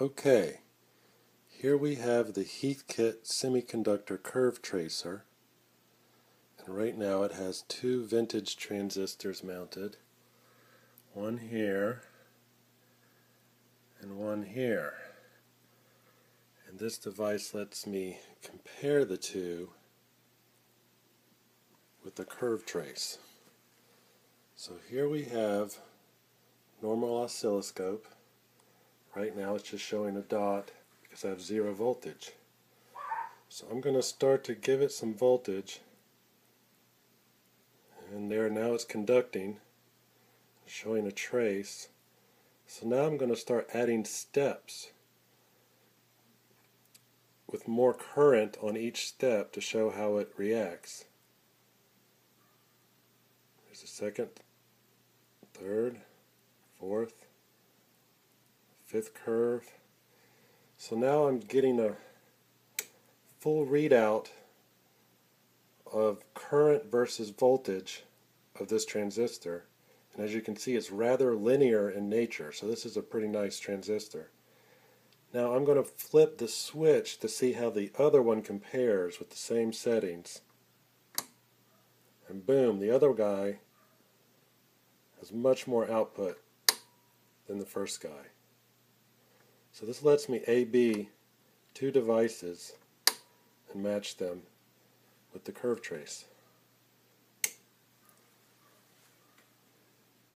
Okay, here we have the Heathkit semiconductor curve tracer. And right now it has two vintage transistors mounted. One here and one here. And this device lets me compare the two with the curve trace. So here we have normal oscilloscope Right now it's just showing a dot because I have zero voltage. So I'm going to start to give it some voltage. And there now it's conducting, showing a trace. So now I'm going to start adding steps with more current on each step to show how it reacts. There's a second, third, fourth, fifth curve. So now I'm getting a full readout of current versus voltage of this transistor. And as you can see, it's rather linear in nature, so this is a pretty nice transistor. Now I'm going to flip the switch to see how the other one compares with the same settings. And boom, the other guy has much more output than the first guy. So this lets me A-B two devices and match them with the curve trace.